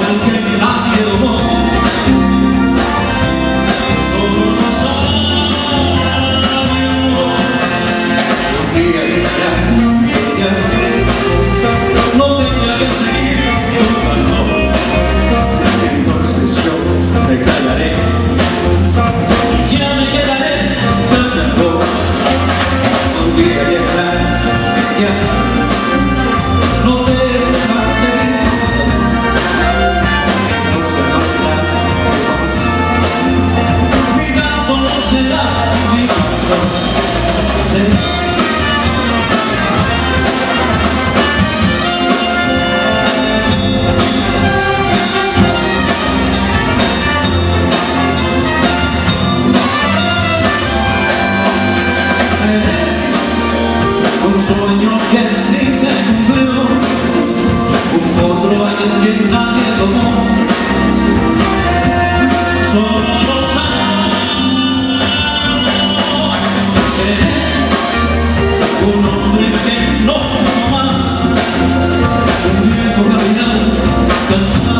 and came No, no más, un tiempo caminado.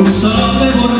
con sable